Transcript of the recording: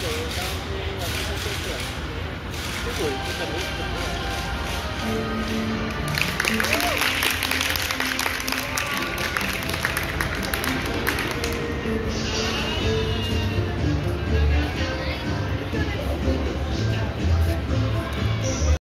当时要去看电视，结果根本没怎么看。